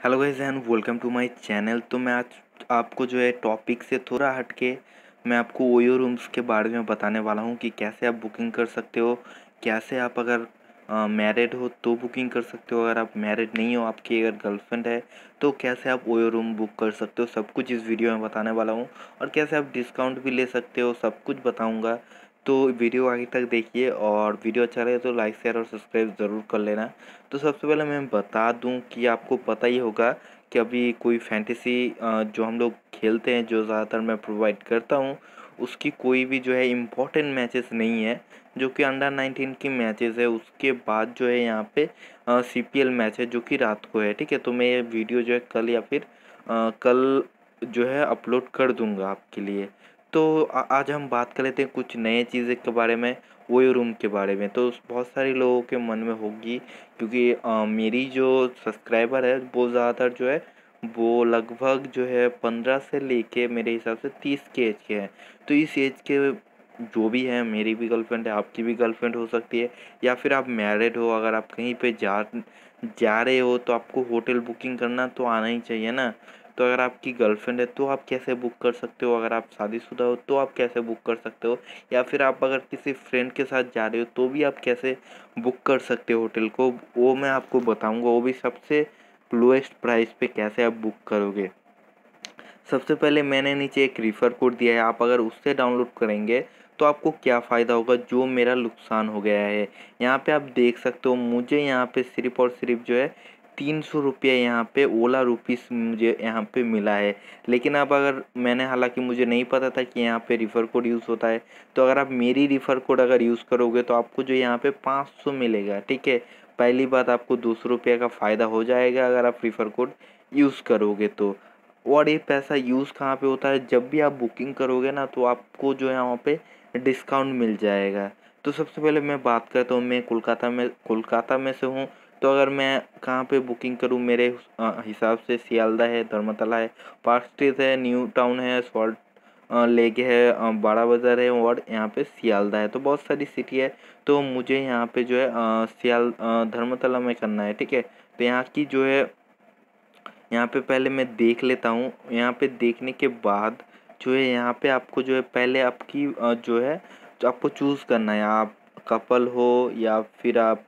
Hello guys and welcome to my channel तो मैं आज आपको जो है टॉपिक से थोड़ा हट के मैं आपको ओयो रूम्स के बारे में बताने वाला हूँ कि कैसे आप बुकिंग कर सकते हो, कैसे आप अगर मैरिड हो तो बुकिंग कर सकते हो, अगर आप मैरिड नहीं हो, आपकी अगर गर्लफ्रेंड है तो कैसे आप ओयो रूम बुक कर सकते हो, सब कुछ इस वीडियो में बताने वाला हूँ। और कैसे आप डिस्काउंट भी ले सकते हो, सब कुछ बताऊँगा। तो वीडियो आगे तक देखिए और वीडियो अच्छा लगे तो लाइक शेयर और सब्सक्राइब ज़रूर कर लेना। तो सबसे पहले मैं बता दूँ कि आपको पता ही होगा कि अभी कोई फैंटेसी जो हम लोग खेलते हैं जो ज़्यादातर मैं प्रोवाइड करता हूँ उसकी कोई भी जो है इम्पोर्टेंट मैचेस नहीं है जो कि अंडर नाइनटीन की मैचेस है। उसके बाद जो है यहाँ पे सी पी एल मैच है जो कि रात को है ठीक है? तो मैं ये वीडियो जो है कल या फिर आ, कल जो है अपलोड कर दूँगा आपके लिए। तो आज हम बात कर लेते हैं कुछ नए चीज़ें के बारे में वो रूम के बारे में। तो बहुत सारे लोगों के मन में होगी क्योंकि आ, मेरी जो सब्सक्राइबर है वो ज़्यादातर जो है वो लगभग जो है पंद्रह से लेके मेरे हिसाब से तीस के एज के हैं। तो इस एज के जो भी है मेरी भी गर्लफ्रेंड है आपकी भी गर्लफ्रेंड हो सकती है या फिर आप मैरिड हो अगर आप कहीं पे जा जा रहे हो तो आपको होटल बुकिंग करना तो आना ही चाहिए ना। तो अगर आपकी गर्लफ्रेंड है तो आप कैसे बुक कर सकते हो? अगर आप शादीशुदा हो तो आप कैसे बुक कर सकते हो? या फिर आप अगर किसी फ्रेंड के साथ जा रहे हो तो भी आप कैसे बुक कर सकते हो होटल को? वो मैं आपको बताऊँगा। वो भी सबसे लोएस्ट प्राइस पे कैसे आप बुक करोगे। सबसे पहले मैंने नीचे एक रिफ़र कोड दिया है। आप अगर उससे डाउनलोड करेंगे तो आपको क्या फ़ायदा होगा? जो मेरा नुकसान हो गया है। यहाँ पे आप देख सकते हो, मुझे यहाँ पे सिर्फ़ और सिर्फ़ जो है तीन सौ रुपये यहाँ पे, ओला रुपीस मुझे यहाँ पे मिला है। लेकिन अब अगर मैंने हालाँकि मुझे नहीं पता था कि यहाँ पे रिफ़र कोड यूज़ होता है तो अगर आप मेरी रिफ़र कोड अगर यूज़ करोगे तो आपको जो यहाँ पे पाँच सौ मिलेगा, ठीक है? पहली बात आपको दो सौ रुपये का फ़ायदा हो जाएगा अगर आप रिफ़र कोड यूज़ करोगे तो। और ये पैसा यूज़ कहाँ पे होता है? जब भी आप बुकिंग करोगे ना तो आपको जो है वहाँ पे डिस्काउंट मिल जाएगा। तो सबसे पहले मैं बात करता हूँ, मैं कोलकाता में कोलकाता में से हूँ तो अगर मैं कहाँ पे बुकिंग करूँ, मेरे हिसाब से सियालदा है, धर्मतला है, पार्क स्ट्रीट है, न्यू टाउन है, सॉल्ट लेक है बड़ा बाज़ार है और यहाँ पे सियालदा है। तो बहुत सारी सिटी है तो मुझे यहाँ पे जो है सियाल धर्मतला में करना है, ठीक है? तो यहाँ की जो है, यहाँ पे पहले मैं देख लेता हूँ। यहाँ पे देखने के बाद जो है, यहाँ पे आपको जो है, पहले आपकी जो है, आपको चूज़ करना है। आप कपल हो या फिर आप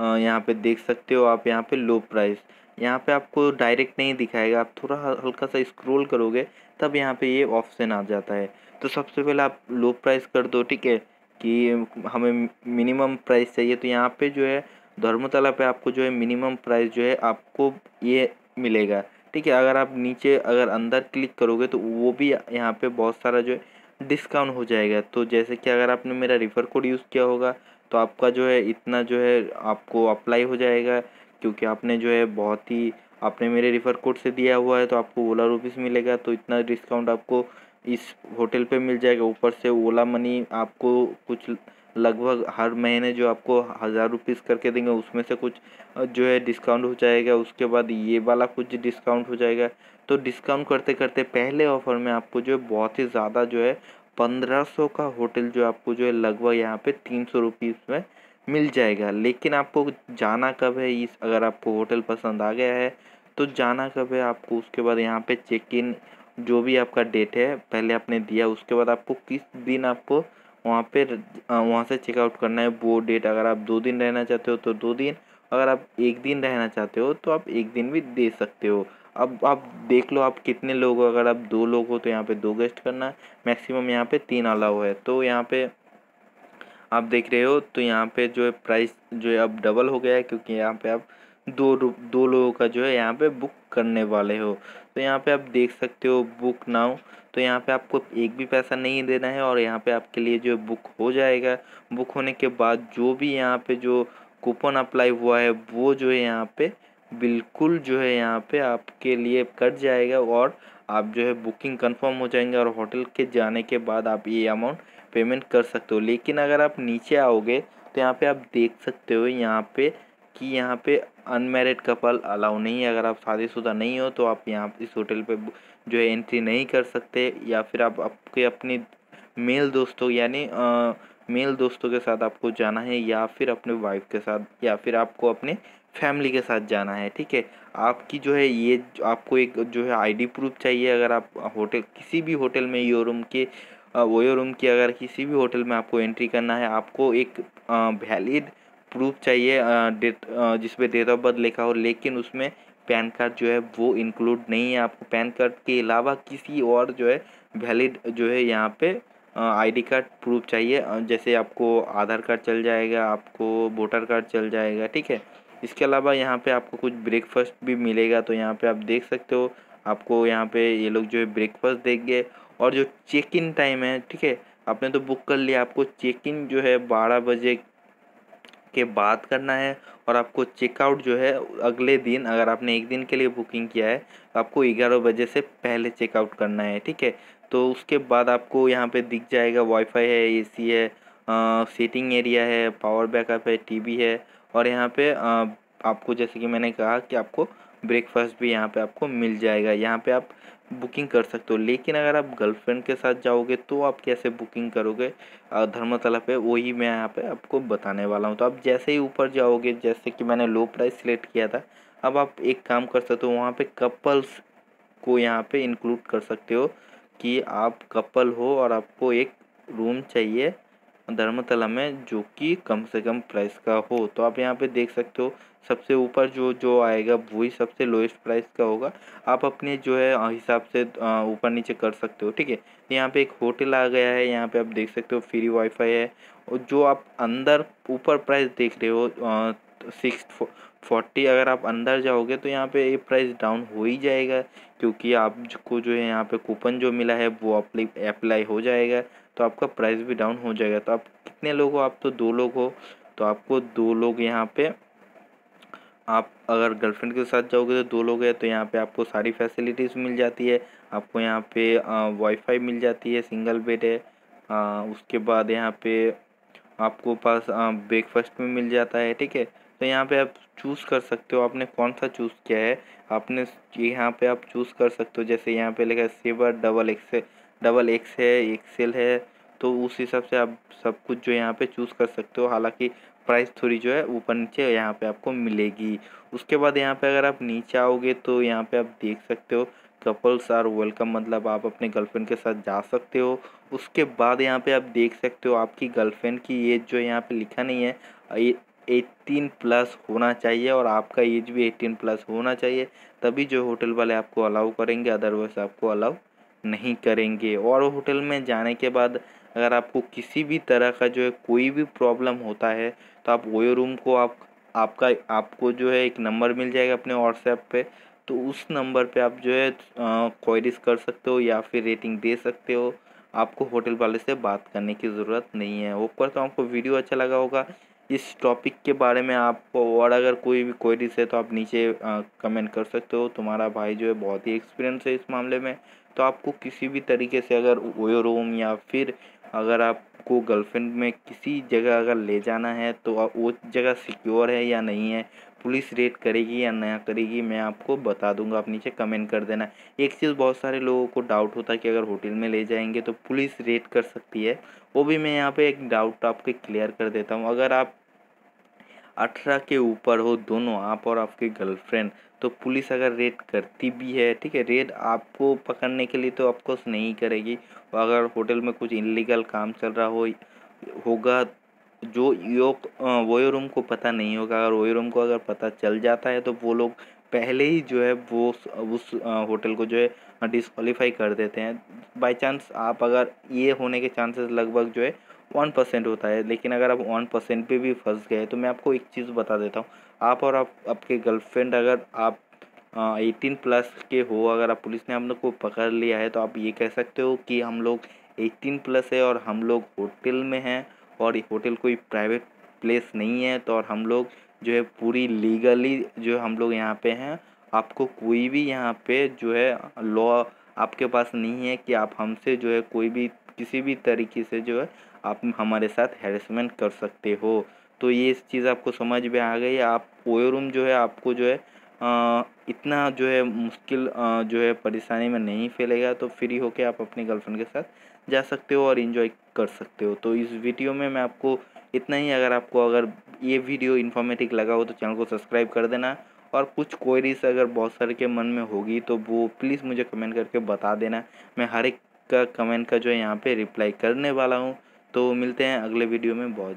यहाँ पे देख सकते हो आप यहाँ पे लो प्राइस यहाँ पे आपको डायरेक्ट नहीं दिखाएगा, आप थोड़ा हल्का सा स्क्रॉल करोगे, तब यहाँ पे ये ऑप्शन आ जाता है. तो सबसे पहले आप लो प्राइस कर दो, ठीक है? कि हमें मिनिमम प्राइस चाहिए तो यहाँ पे जो है, धर्मतला पे आपको जो है मिनिमम प्राइस जो है, आपको ये मिलेगा. ठीक है? अगर आप नीचे अगर अंदर क्लिक करोगे तो वो भी यहाँ पे बहुत सारा जो है डिस्काउंट हो जाएगा. तो जैसे कि अगर आपने मेरा रिफ़र कोड यूज़ किया होगा तो आपका जो है इतना जो है आपको अप्लाई हो जाएगा, क्योंकि आपने जो है बहुत ही, आपने मेरे रिफ़र कोड से दिया हुआ है तो आपको ओला रुपीस मिलेगा तो इतना डिस्काउंट आपको इस होटल पे मिल जाएगा। ऊपर से ओला मनी आपको कुछ लगभग हर महीने जो आपको हज़ार रुपीज़ करके देंगे, उसमें से कुछ जो है डिस्काउंट हो जाएगा। उसके बाद ये वाला कुछ डिस्काउंट हो जाएगा। तो डिस्काउंट करते करते पहले ऑफ़र में आपको जो है बहुत ही ज़्यादा जो है पंद्रह सौ का होटल जो आपको जो है लगभग यहाँ पे तीन सौ रुपीज़ में मिल जाएगा। लेकिन आपको जाना कब है? इस अगर आपको होटल पसंद आ गया है तो जाना कब है आपको? उसके बाद यहाँ पे चेक इन जो भी आपका डेट है, पहले आपने दिया, उसके बाद आपको किस दिन आपको वहाँ पे वहाँ से चेकआउट करना है, वो डेट अगर आप दो दिन रहना चाहते हो तो दो दिन। अगर आप एक दिन रहना चाहते हो तो आप एक दिन भी दे सकते हो। अब आप देख लो आप कितने लोग हो अगर आप दो लोग हो तो यहाँ पे दो गेस्ट करना है मैक्सिमम यहाँ पे तीन अलाउ है तो यहाँ पे आप देख रहे हो तो यहाँ पे जो है प्राइस जो है अब डबल हो गया है क्योंकि यहाँ पे आप दो दो लोगों का जो है यहाँ पे बुक करने वाले हो तो यहाँ पे आप देख सकते हो बुक नाउ तो यहाँ पे आपको एक भी पैसा नहीं देना है और यहाँ पे आपके लिए जो बुक हो जाएगा बुक होने के बाद जो भी यहाँ पे जो कूपन अप्लाई हुआ है वो जो है यहाँ पे बिल्कुल जो है यहाँ पे आपके लिए कट जाएगा और आप जो है बुकिंग कंफर्म हो जाएँगे और होटल के जाने के बाद आप ये अमाउंट पेमेंट कर सकते हो। लेकिन अगर आप नीचे आओगे तो यहाँ पे आप देख सकते हो यहाँ पे कि यहाँ पे अनमेरिड कपल अलाउ नहीं है। अगर आप शादीशुदा नहीं हो तो आप यहाँ इस होटल पे जो है एंट्री नहीं कर सकते या फिर आप आपके अपनी मेल दोस्तों, यानी मेल दोस्तों के साथ आपको जाना है या फिर अपने वाइफ के साथ या फिर आपको अपने फैमिली के साथ जाना है, ठीक है? आपकी जो है ये आपको एक जो है आईडी प्रूफ चाहिए, अगर आप होटल, किसी भी होटल में यो रूम के वो रूम की अगर किसी भी होटल में आपको एंट्री करना है, आपको एक वैलिड प्रूफ चाहिए डेट जिसपे डेट ऑफ़ बर्थ लिखा हो, लेकिन उसमें पैन कार्ड जो है वो इंक्लूड नहीं है आपको। पैन कार्ड के अलावा किसी और जो है वैलिड जो है यहाँ पे आईडी कार्ड प्रूफ चाहिए। जैसे आपको आधार कार्ड चल जाएगा, आपको वोटर कार्ड चल जाएगा, ठीक है? इसके अलावा यहाँ पे आपको कुछ ब्रेकफास्ट भी मिलेगा तो यहाँ पे आप देख सकते हो, आपको यहाँ पे ये लोग जो है ब्रेकफास्ट देंगे। और जो चेक इन टाइम है, ठीक है, आपने तो बुक कर लिया, आपको चेक इन जो है बारह बजे के बाद करना है, और आपको चेकआउट जो है अगले दिन, अगर आपने एक दिन के लिए बुकिंग किया है तो आपको ग्यारह बजे से पहले चेकआउट करना है, ठीक है। तो उसके बाद आपको यहाँ पे दिख जाएगा वाईफाई है एसी है सीटिंग एरिया है पावर बैकअप है टीवी है और यहाँ पे आपको जैसे कि मैंने कहा कि आपको ब्रेकफास्ट भी यहाँ पे आपको मिल जाएगा। यहाँ पे आप बुकिंग कर सकते हो, लेकिन अगर आप गर्लफ्रेंड के साथ जाओगे तो आप कैसे बुकिंग करोगे? धर्मतला पे वही मैं यहाँ पे आपको बताने वाला हूँ। तो आप जैसे ही ऊपर जाओगे, जैसे कि मैंने लो प्राइस सिलेक्ट किया था, अब आप एक काम कर सकते हो, वहाँ पे कपल्स को यहाँ पे इंक्लूड कर सकते हो कि आप कपल हो और आपको एक रूम चाहिए। धर्मतला में जो कि कम से कम प्राइस का हो। तो आप यहाँ पे देख सकते हो, सबसे ऊपर जो जो आएगा वही सबसे लोएस्ट प्राइस का होगा। आप अपने जो है हिसाब से ऊपर नीचे कर सकते हो, ठीक है? यहाँ पे एक होटल आ गया है, यहाँ पे आप देख सकते हो फ्री वाईफाई है। और जो आप अंदर ऊपर प्राइस देख रहे हो सिक्स फोर्टी अगर आप अंदर जाओगे तो यहाँ पे ये प्राइस डाउन हो ही जाएगा। क्योंकि आपको जो है यहाँ पे कूपन जो मिला है, वो अप्लाई हो जाएगा। तो आपका प्राइस भी डाउन हो जाएगा। तो आप कितने लोग हो? आप तो दो लोग हो। तो आपको दो लोग यहाँ पे आप अगर गर्लफ्रेंड के साथ जाओगे तो दो लोग हैं तो यहाँ पे आपको सारी फैसिलिटीज़ मिल जाती है। आपको यहाँ पे वाईफाई मिल जाती है सिंगल बेड है। आ, उसके बाद यहाँ पे आपको पास ब्रेकफास्ट में मिल जाता है ठीक है? तो यहाँ पे आप चूज़ कर सकते हो आपने कौन सा चूज़ किया है? आपने यहाँ पे आप चूज़ कर सकते हो जैसे यहाँ पे लिखा है saver double X double X है एक्सेल है तो उस हिसाब से आप सब कुछ जो यहाँ पे चूज़ कर सकते हो। हालाँकि प्राइस थोड़ी जो है ऊपर नीचे यहाँ पे आपको मिलेगी। उसके बाद यहाँ पे अगर आप नीचे आओगे तो यहाँ पे आप देख सकते हो कपल्स आर वेलकम मतलब आप अपने गर्लफ्रेंड के साथ जा सकते हो। उसके बाद यहाँ पे आप देख सकते हो आपकी गर्लफ्रेंड की एज जो यहाँ पे लिखा नहीं है एट्टीन प्लस होना चाहिए और आपका एज भी एट्टीन प्लस होना चाहिए। तभी जो होटल वाले आपको अलाउ करेंगे अदरवाइज़ आपको अलाउ नहीं करेंगे। और होटल में जाने के बाद अगर आपको किसी भी तरह का जो है कोई भी प्रॉब्लम होता है तो आप वो रूम को आप, आपका, आपको जो है एक नंबर मिल जाएगा अपने व्हाट्सएप पे। तो उस नंबर पे आप जो है क्वायरीज कर सकते हो या फिर रेटिंग दे सकते हो। आपको होटल वाले से बात करने की ज़रूरत नहीं है। होप करता हूँ आपको वीडियो अच्छा लगा होगा। इस टॉपिक के बारे में आपको और अगर कोई भी क्वेरीज है तो आप नीचे कमेंट कर सकते हो। तुम्हारा भाई जो है बहुत ही एक्सपीरियंस है इस मामले में। तो आपको किसी भी तरीके से अगर ओयो रूम या फिर अगर आपको गर्लफ्रेंड में किसी जगह अगर ले जाना है तो वो जगह सिक्योर है या नहीं है, पुलिस रेड करेगी या नया करेगी, मैं आपको बता दूँगा। आप नीचे कमेंट कर देना। एक चीज़ बहुत सारे लोगों को डाउट होता है कि अगर होटल में ले जाएँगे तो पुलिस रेड कर सकती है। वो भी मैं यहाँ पे एक डाउट आपके क्लियर कर देता हूँ। अगर आप अठारह के ऊपर हो, दोनों आप और आपकी गर्लफ्रेंड तो पुलिस अगर रेड करती भी है, ठीक है रेड आपको पकड़ने के लिए तो ऑफकोर्स नहीं करेगी। अगर होटल में कुछ इलीगल काम चल रहा हो, होगा, जो योग वो रूम को पता नहीं होगा, अगर वो रूम को अगर पता चल जाता है तो वो लोग पहले ही जो है, वो उस होटल को जो है डिसक्वालीफाई कर देते हैं। बाई चांस आप अगर ये होने के चांसेस लगभग जो है वन परसेंट होता है, लेकिन अगर आप वन परसेंट पर भी फंस गए तो मैं आपको एक चीज़ बता देता हूँ। आप और आप, आपके गर्लफ्रेंड अगर आप एटीन प्लस के हो, अगर आप पुलिस ने हम लोग को पकड़ लिया है तो आप ये कह सकते हो कि हम लोग एटीन प्लस है और हम लोग होटल में हैं और होटल कोई प्राइवेट प्लेस नहीं है तो और हम लोग जो है पूरी लीगली जो हम लोग यहाँ पे हैं, आपको कोई भी यहाँ पे जो है लॉ आपके पास नहीं है कि आप हमसे जो है कोई भी, किसी भी तरीके से जो है आप हमारे साथ हेरसमेंट कर सकते हो। तो ये चीज़ आपको समझ में आ गई। आप ओयो रूम जो है आपको जो है आ, इतना जो है मुश्किल जो है परेशानी में नहीं फैलेगा। तो फ्री होके आप अपनी गर्लफ्रेंड के साथ जा सकते हो और इन्जॉय कर सकते हो। तो इस वीडियो में मैं आपको इतना ही। अगर आपको अगर ये वीडियो इन्फॉर्मेटिव लगा हो तो चैनल को सब्सक्राइब कर देना। और कुछ क्वेरीज अगर बहुत सारे के मन में होगी तो वो प्लीज़ मुझे कमेंट करके बता देना। मैं हर एक का कमेंट का जो है यहाँ पे रिप्लाई करने वाला हूँ। तो मिलते हैं अगले वीडियो में। बहुत